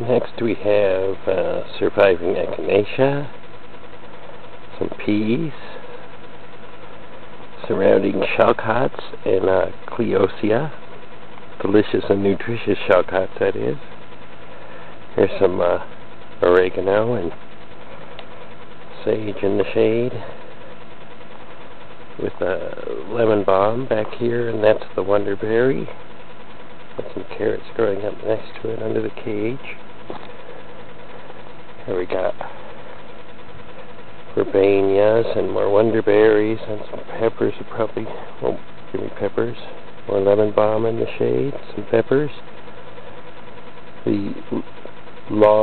Next we have uh, surviving echinacea, some peas, surrounding shallots and uh, cleosea, delicious and nutritious shallots that is. Here's some uh, oregano and sage in the shade with a lemon balm back here and that's the wonderberry. Got some carrots growing up next to it under the cage. Here we got verbenias and more wonderberries and some peppers are probably won't give me peppers. More lemon balm in the shade, some peppers. The long